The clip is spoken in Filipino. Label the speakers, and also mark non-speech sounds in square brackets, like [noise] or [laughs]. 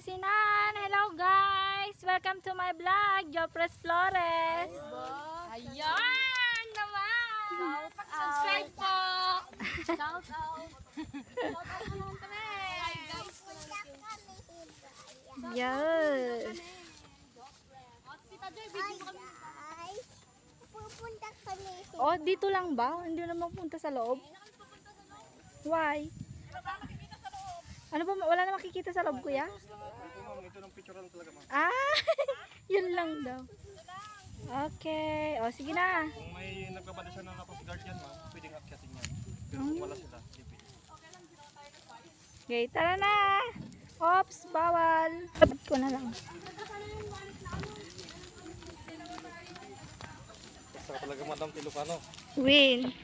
Speaker 1: Pangasinan! Hello guys! Welcome to my vlog, Jopres Flores!
Speaker 2: Ayan naman! Subscribe po! Shout out! Shout out naman kami! Hi guys!
Speaker 1: Yes!
Speaker 2: Tita Joy, video kami.
Speaker 3: Pupunta kami
Speaker 1: Oh, dito lang ba? Hindi na mapunta sa loob? Why? Ano ba? Wala na makikita sa loob, kuya? Ah! [laughs] yun lang daw. Okay. O, sige na.
Speaker 4: Kung may nagbabada siya ng Coast Guard yan, ma'am, pwedeng akyatin yan. Pero kung wala sila, hindi pwede.
Speaker 1: Okay, tara na! Ops, bawal. Sabit ko na lang.
Speaker 4: Basta talaga Madam Tilupano.
Speaker 1: Win.